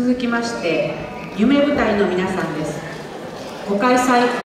続きまして夢舞台の皆さんです。ご開催